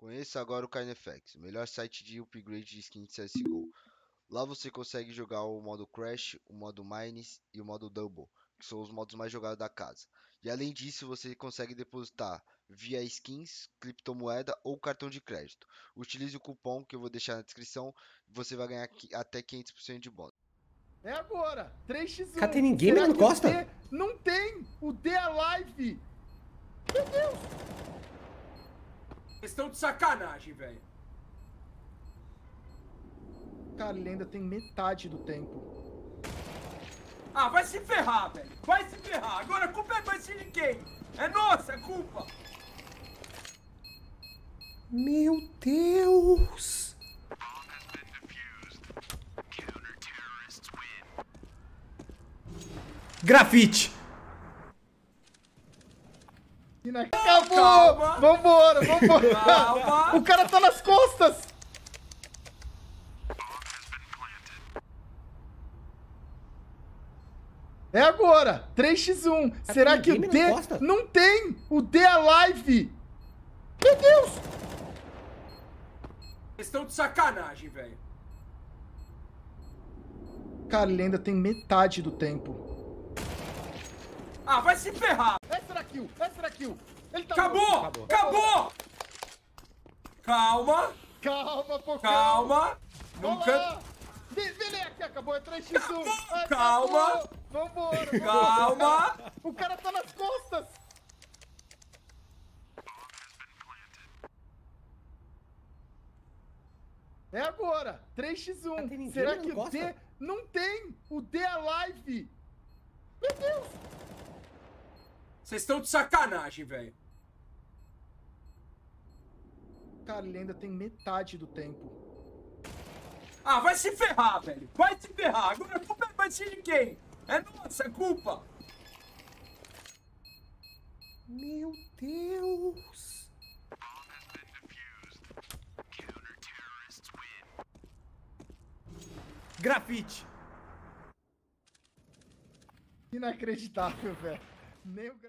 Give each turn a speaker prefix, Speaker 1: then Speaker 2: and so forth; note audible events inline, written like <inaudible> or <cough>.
Speaker 1: Conheça agora o Kinefx, o melhor site de upgrade de skin de CSGO. Lá você consegue jogar o modo Crash, o modo Mines e o modo Double, que são os modos mais jogados da casa. E além disso, você consegue depositar via skins, criptomoeda ou cartão de crédito. Utilize o cupom que eu vou deixar na descrição, você vai ganhar até 500% de bônus.
Speaker 2: É agora, 3x1.
Speaker 3: Cara, tem ninguém, Será Costa?
Speaker 2: Não tem, o D Alive. Meu Deus.
Speaker 4: Vocês estão de sacanagem, velho.
Speaker 2: Cara, ele ainda tem metade do tempo.
Speaker 4: Ah, vai se ferrar, velho. Vai se ferrar. Agora a culpa é vai ser de quem? É nossa, é culpa.
Speaker 3: Meu Deus. Grafite.
Speaker 2: Acabou! Calma. Vambora, vambora! Calma. O cara tá nas costas! É agora! 3x1! Tá Será que o D... Não tem! O D é live! Meu Deus!
Speaker 4: Vocês estão de sacanagem, velho.
Speaker 2: Cara, ele ainda tem metade do tempo.
Speaker 4: Ah, vai se ferrar!
Speaker 2: Extra kill! Extra kill!
Speaker 4: Ele tá acabou! Acabou! Acabou! Calma!
Speaker 2: Calma, pô!
Speaker 4: Calma! Nunca...
Speaker 2: Vem, aqui, acabou, é 3x1!
Speaker 4: Calma!
Speaker 2: Vambora!
Speaker 4: Calma! <laughs>
Speaker 2: O cara tá nas costas! É agora! 3x1! Será que o D... Não tem! O D é live! Meu Deus!
Speaker 4: Vocês estão de sacanagem, velho.
Speaker 2: Cara, ele ainda tem metade do tempo.
Speaker 4: Ah, vai se ferrar, velho. Vai se ferrar. Agora a culpa vai ser de quem? É nossa, é culpa.
Speaker 3: Meu Deus. Grafite.
Speaker 2: Inacreditável, velho. Nem o gra...